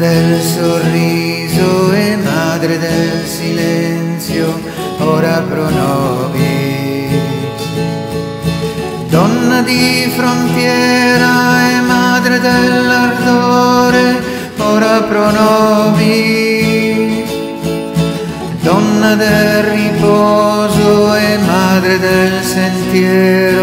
del sorriso e madre del silenzio, ora pro nobis. Donna di frontiera e madre dell'ardore, ora pro nobis. Donna del riposo e madre del sentiero,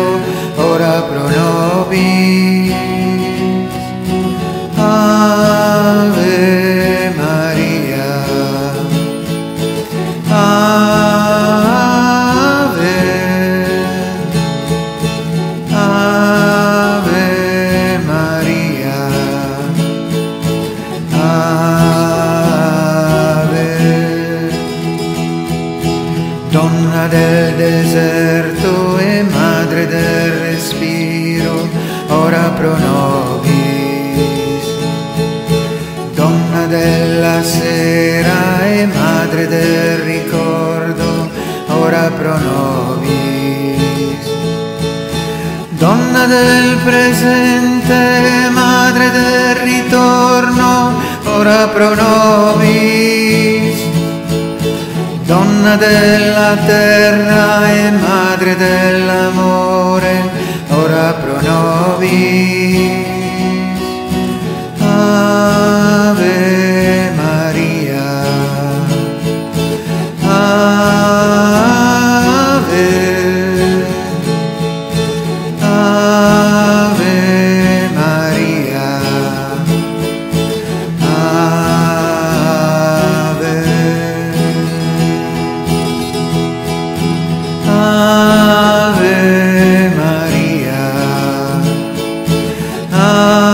deserto e madre del respiro, ora pro nobis. Donna della sera e madre del ricordo, ora pro nobis. Donna del presente, madre del ritorno, ora pro nobis. Donna della terra e madre dell'amore. Ah.